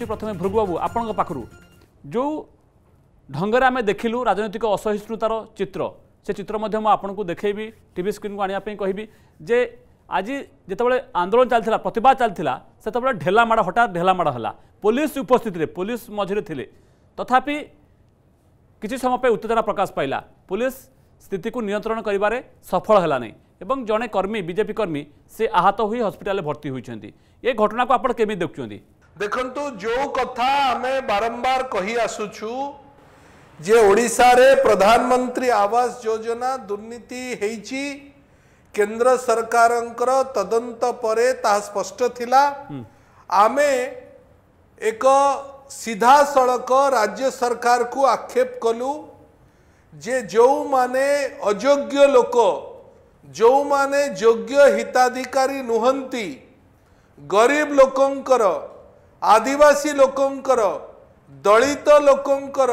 श्री प्रथम भृगुबाबू आपण जो ढंग से आम देखल राजनैतिक असहिष्णुतार चित्र से चित्र आपको देखेबी टी स्क्रीन को आने कहबी जे आज जितेबाद आंदोलन चलता प्रतवाद चलता से ढेलामाड़ हटात ढेलामाड़ है पुलिस उपस्थित पुलिस मझे थे तथापि किसी समय पर उत्तेजना प्रकाश पाइला पुलिस स्थित को नियंत्रण कर सफल है जड़े कर्मी बीजेपी कर्मी से आहत हो हस्पिटा भर्ती होती ये घटना को आप देखुंत ଦେଖନ୍ତୁ ଯେଉଁ କଥା ଆମେ ବାରମ୍ବାର କହି ଆସୁଛୁ ଯେ ଓଡ଼ିଶାରେ ପ୍ରଧାନମନ୍ତ୍ରୀ ଆବାସ ଯୋଜନା ଦୁର୍ନୀତି ହେଇଛି କେନ୍ଦ୍ର ସରକାରଙ୍କର ତଦନ୍ତ ପରେ ତାହା ସ୍ପଷ୍ଟ ଥିଲା ଆମେ ଏକ ସିଧାସଳଖ ରାଜ୍ୟ ସରକାରକୁ ଆକ୍ଷେପ କଲୁ ଯେ ଯେଉଁମାନେ ଅଯୋଗ୍ୟ ଲୋକ ଯେଉଁମାନେ ଯୋଗ୍ୟ ହିତାଧିକାରୀ ନୁହନ୍ତି ଗରିବ ଲୋକଙ୍କର ଆଦିବାସୀ ଲୋକଙ୍କର ଦଳିତ ଲୋକଙ୍କର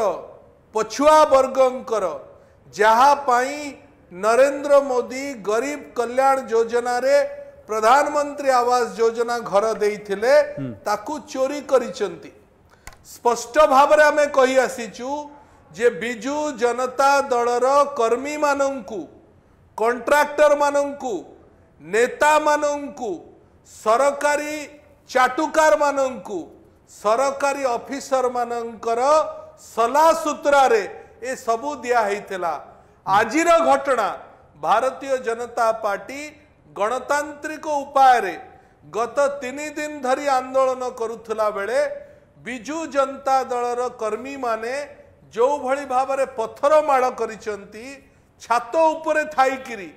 ପଛୁଆ ବର୍ଗଙ୍କର ଯାହା ପାଇଁ ନରେନ୍ଦ୍ର ମୋଦି ଗରିବ କଲ୍ୟାଣ ଯୋଜନାରେ ପ୍ରଧାନମନ୍ତ୍ରୀ ଆବାସ ଯୋଜନା ଘର ଦେଇଥିଲେ ତାକୁ ଚୋରି କରିଛନ୍ତି ସ୍ପଷ୍ଟ ଭାବରେ ଆମେ କହି ଆସିଛୁ ଯେ ବିଜୁ ଜନତା ଦଳର କର୍ମୀମାନଙ୍କୁ କଣ୍ଟ୍ରାକ୍ଟରମାନଙ୍କୁ ନେତାମାନଙ୍କୁ ସରକାରୀ ଚାଟୁକାର ମାନଙ୍କୁ ସରକାରୀ ଅଫିସର ମାନଙ୍କର ସଲା ସୂତ୍ରରେ ଏସବୁ ଦିଆହେଇଥିଲା ଆଜିର ଘଟଣା ଭାରତୀୟ ଜନତା ପାର୍ଟି ଗଣତାନ୍ତ୍ରିକ ଉପାୟରେ ଗତ ତିନି ଦିନ ଧରି ଆନ୍ଦୋଳନ କରୁଥିଲା ବେଳେ ବିଜୁ ଜନତା ଦଳର କର୍ମୀମାନେ ଯେଉଁଭଳି ଭାବରେ ପଥର ମାଡ଼ କରିଛନ୍ତି ଛାତ ଉପରେ ଥାଇକିରି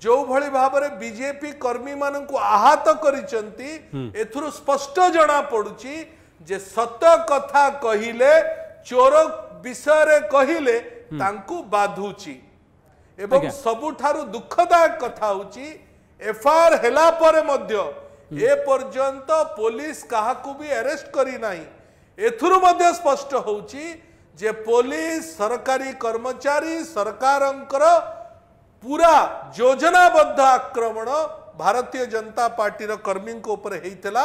ଯେଉଁଭଳି ଭାବରେ ବିଜେପି କର୍ମୀମାନଙ୍କୁ ଆହତ କରିଛନ୍ତି ଏଥିରୁ ସ୍ପଷ୍ଟ ଜଣାପଡ଼ୁଛି ଯେ ସତ କଥା କହିଲେ ଚୋର ବିଷୟରେ କହିଲେ ତାଙ୍କୁ ବାଧୁଛି ଏବଂ ସବୁଠାରୁ ଦୁଃଖଦାୟକ କଥା ହେଉଛି ଏଫଆଇଆର୍ ହେଲା ପରେ ମଧ୍ୟ ଏ ପର୍ଯ୍ୟନ୍ତ ପୋଲିସ କାହାକୁ ବି ଆରେଷ୍ଟ କରିନାହିଁ ଏଥିରୁ ମଧ୍ୟ ସ୍ପଷ୍ଟ ହେଉଛି ଯେ ପୋଲିସ ସରକାରୀ କର୍ମଚାରୀ ସରକାରଙ୍କର ಪೂರಾ ಯೋಜನಾಬದ್ಧ ಆಕ್ರಮಣ ಭಾರತೀಯ ಜನತಾ ಪಾರ್ಟಿರ ಕರ್ಮೀಂಕ ಉಪರೆ ହେଇଥିଲା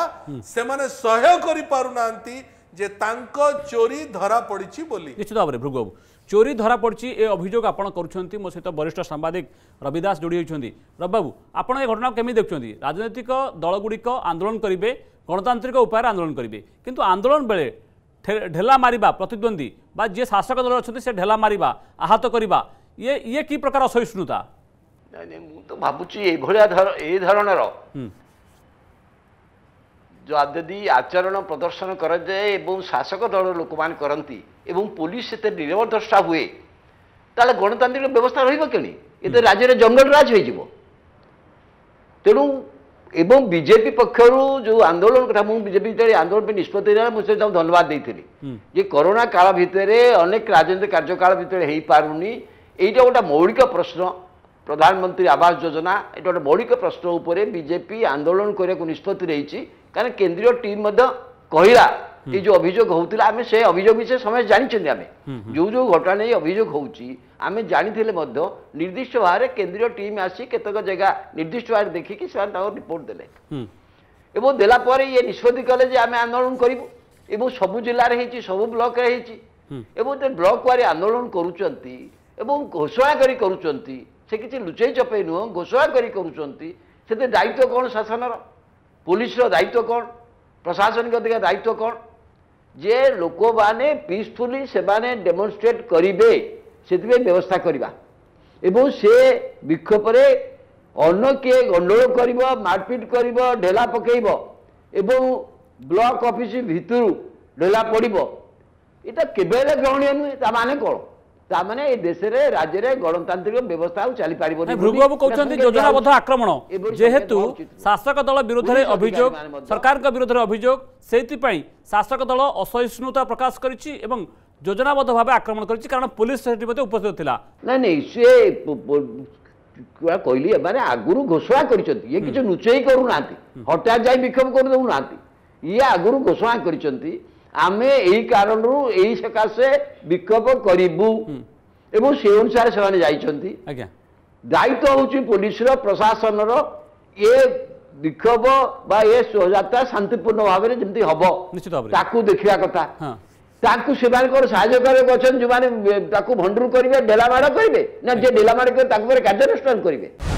ସେମାନେ ସହ୍ୟ କରିପାରୁନାହାନ୍ତି ଯେ ତାଙ୍କ ଚୋରି ଧରା ପଡ଼ିଛି ବୋଲି ନିଶ୍ଚିତ ଭାବରେ ଭୃଗବାବୁ ଚୋରି ଧରା ପଡ଼ିଛି ଏ ଅଭିଯୋଗ ଆପଣ କରୁଛନ୍ତି ମୋ ସହିତ ବରିଷ୍ଠ ସାମ୍ବାଦିକ ରବି ଦାସ ଯୋଡ଼ି ହୋଇଛନ୍ତି ରବିବାବୁ ଆପଣ ଏ ଘଟଣାକୁ କେମିତି ଦେଖୁଛନ୍ତି ରାଜନୈତିକ ଦଳଗୁଡ଼ିକ ଆନ୍ଦୋଳନ କରିବେ ଗଣତାନ୍ତ୍ରିକ ଉପାୟରେ ଆନ୍ଦୋଳନ କରିବେ କିନ୍ତୁ ଆନ୍ଦୋଳନ ବେଳେ ঢেলা মারিবা প্রতিদ্বন্দ্বী বা যে শাসক দল অনেক সে ঢেলা মারিবা আহত করা ଇଏ ଇଏ କି ପ୍ରକାର ଅସହିଷ୍ଣୁତା ନାଇଁ ନାଇଁ ମୁଁ ତ ଭାବୁଛି ଏଭଳିଆ ଏ ଧରଣର ଯଦି ଆଚରଣ ପ୍ରଦର୍ଶନ କରାଯାଏ ଏବଂ ଶାସକ ଦଳର ଲୋକମାନେ କରନ୍ତି ଏବଂ ପୋଲିସ ଏତେ ନିରବଦ୍ରଷ୍ଟା ହୁଏ ତାହେଲେ ଗଣତାନ୍ତ୍ରିକ ବ୍ୟବସ୍ଥା ରହିବ କେଣି ଏ ତ ରାଜ୍ୟରେ ଜଙ୍ଗଲ ରାଜ ହୋଇଯିବ ତେଣୁ এবং বিজেপি পক্ষর যে আন্দোলন কথা মু বিজেপি যেতে আন্দোলন নিষ্পতি নেওয়া মু সে ধন্যবাদ দিয়েছিলি যে করোনা কাল ভিতরে অনেক রাজনৈতিক কার্যকাল ভিতরে হয়ে পারুনি এইটা গোটা মৌলিক প্রশ্ন প্রধানমন্ত্রী আবাস যোজনা এটা গোটা মৌলিক প্রশ্ন উপরে বিজেপি আন্দোলন করা নিষ্পতি রয়েছে কারণ কেন্দ্রীয় টিম কহিলা এই যে অভিযোগ হোলা আমি সে অভিযোগ বিষয়ে সময় জাঁচি আমি যে যে ঘটনা নিয়ে অভিযোগ হচ্ছে আমি জাঁথিলে নির্দিষ্ট ভাবে কেন্দ্রীয় টিম আসি কতক জায়গা নির্দিষ্ট ভাবে দেখি সে রিপোর্ট দেলে এবং দেলা পরে ইয়ে নিষ্পতি কলে যে আমি আন্দোলন করবু এবং সবু জেলার হয়েছি সবু ব্লকের হয়েছি এবং ব্লক ওয়ারি আন্দোলন করুচার ଏବଂ ଘୋଷଣା କରି କରୁଛନ୍ତି ସେ କିଛି ଲୁଚେଇ ଚପେଇ ନୁହଁ ଘୋଷଣା କରି କରୁଛନ୍ତି ସେଥିରେ ଦାୟିତ୍ୱ କ'ଣ ଶାସନର ପୋଲିସର ଦାୟିତ୍ୱ କ'ଣ ପ୍ରଶାସନିକ ଦିଗ ଦାୟିତ୍ୱ କ'ଣ ଯେ ଲୋକମାନେ ପିସ୍ଫୁଲି ସେମାନେ ଡେମନଷ୍ଟ୍ରେଟ୍ କରିବେ ସେଥିପାଇଁ ବ୍ୟବସ୍ଥା କରିବା ଏବଂ ସେ ବିକ୍ଷୋଭରେ ଅନ୍ୟ କିଏ ଗଣ୍ଡଳ କରିବ ମାରପିଟ୍ କରିବ ଢେଲା ପକେଇବ ଏବଂ ବ୍ଲକ୍ ଅଫିସ୍ ଭିତରୁ ଢେଲା ପଡ଼ିବ ଏଇଟା କେବେ ହେଲେ ଗ୍ରହଣୀୟ ନୁହେଁ ତା ମାନେ କ'ଣ ତାମାନେ ଏ ଦେଶରେ ରାଜ୍ୟରେ ଗଣତାନ୍ତ୍ରିକ ବ୍ୟବସ୍ଥା ଆଉ ଚାଲିପାରିବନି ଭୃଗୁବାବୁ କହୁଛନ୍ତି ଯୋଜନାବଦ୍ଧ ଆକ୍ରମଣ ଯେହେତୁ ଶାସକ ଦଳ ବିରୋଧରେ ଅଭିଯୋଗ ସରକାରଙ୍କ ବିରୋଧରେ ଅଭିଯୋଗ ସେଇଥିପାଇଁ ଶାସକ ଦଳ ଅସହିଷ୍ଣୁତା ପ୍ରକାଶ କରିଛି ଏବଂ ଯୋଜନାବଦ୍ଧ ଭାବେ ଆକ୍ରମଣ କରିଛି କାରଣ ପୋଲିସ ସେଠି ମଧ୍ୟ ଉପସ୍ଥିତ ଥିଲା ନାଇଁ ନାଇଁ ସିଏ କହିଲି ଏମାନେ ଆଗରୁ ଘୋଷଣା କରିଛନ୍ତି ଇଏ କିଛି ଲୁଚେଇ କରୁନାହାନ୍ତି ହଠାତ୍ ଯାଇ ବିକ୍ଷୋଭ କରିଦେଉନାହାନ୍ତି ଇଏ ଆଗରୁ ଘୋଷଣା କରିଛନ୍ତି ଆମେ ଏଇ କାରଣରୁ ଏଇ ସକାଶେ ବିକ୍ଷୋଭ କରିବୁ ଏବଂ ସେ ଅନୁସାରେ ସେମାନେ ଯାଇଛନ୍ତି ଦାୟିତ୍ୱ ହେଉଛି ପୋଲିସର ପ୍ରଶାସନର ଏ ବିକ୍ଷୋଭ ବା ଏ ଶୋଭାଯାତ୍ରା ଶାନ୍ତିପୂର୍ଣ୍ଣ ଭାବରେ ଯେମିତି ହବ ତାକୁ ଦେଖିବା କଥା ତାଙ୍କୁ ସେମାନଙ୍କର ସାହାଯ୍ୟ କରିବାକୁ ଅଛନ୍ତି ଯେଉଁମାନେ ତାକୁ ଭଣ୍ଡୁର କରିବେ ଢେଲାମାଡ଼ କରିବେ ନା ଯିଏ ଢେଲାମାଡ଼ କରିବେ ତାଙ୍କୁ କାର୍ଯ୍ୟାନୁଷ୍ଠାନ କରିବେ